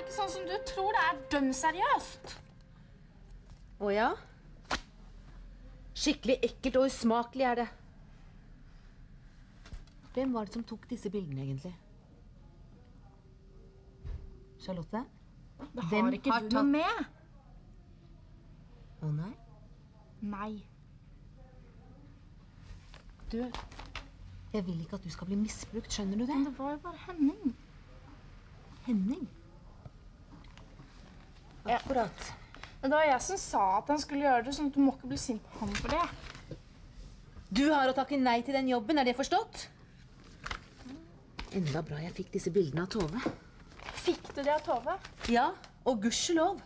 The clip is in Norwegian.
er ikke sånn som du tror. Det er dønn seriøst. Å ja? Skikkelig ekkelt og usmakelig er det. Hvem var det som tok disse bildene, egentlig? Charlotte? Det har Hvem ikke har du noe med. Å nei? Nei. Du, jeg vil ikke at du skal bli misbrukt, skjønner du det? Men det var jo bare Henning. Henning? Akkurat. Men det var jeg som sa at han skulle gjøre det, sånn at du må ikke bli sint på han for det. Du har å takke nei til den jobben, er det forstått? Enda bra jeg fikk disse bildene av Tove. Fikk du det av Tove? Ja, og gudskjelov.